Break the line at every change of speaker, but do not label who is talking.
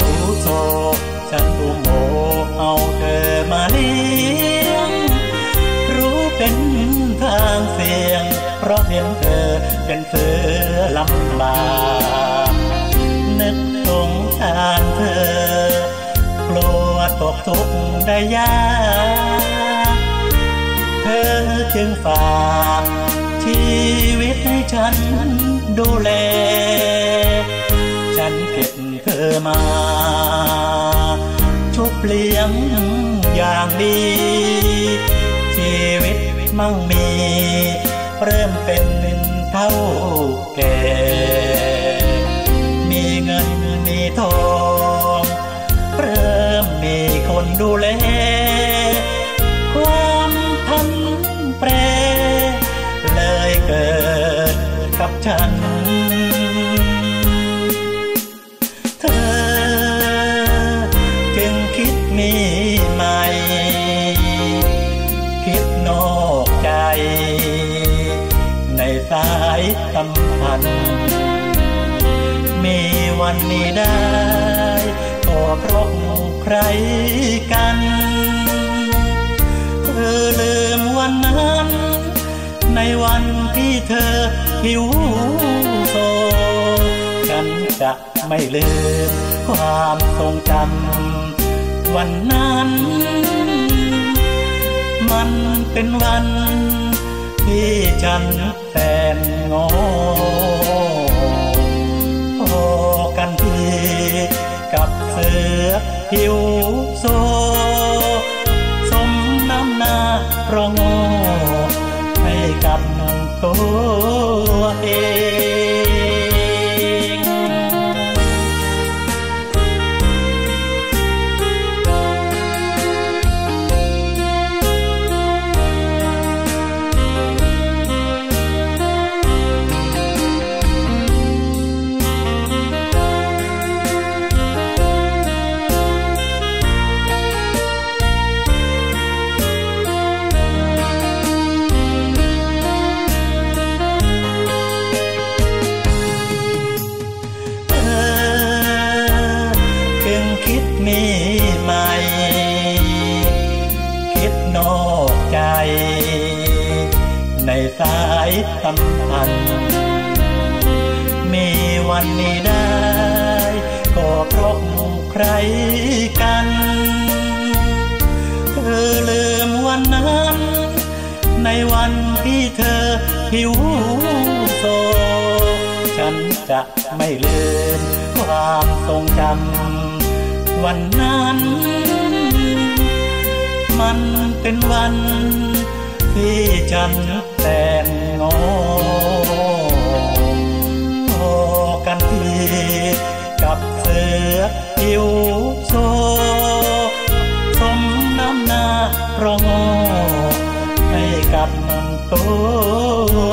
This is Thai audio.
รู้โศกฉันทุ่มโหเอาเธอมาเลี้ยง รู้เป็นทางเสี่ยง เพราะเห็นเธอเป็นเสือลำบากนึกสงสารเธอกลัวตกทุกข์ได้ยากเธอจึงฝากชีวิตให้ฉันดูแล มาชุบเลี้ยงอย่างดี ชีวิตมั่งมี เริ่มเป็นเท่าแก่ สัมพันธ์มีวันนี้ได้ก็เพราะใครกันเธอลืมวันนั้น ในวันที่เธอหิวโซฉันจะไม่ลืมความทรงจำวันนั้น มันเป็นวัน ที่ฉันแฟนงอายสัมพัน มีวันนี้ได้ ก็เพราะใครกัน เธอลืมวันนั้น ในวันที่เธอหิวโซ ฉันจะไม่ลืมความทรงจำวันนั้น มันเป็นวันที่ฉัน แสนงอพอกันทีกับเสือผิวโซสมน้ำหน้าพราะโง่ให้กับตัว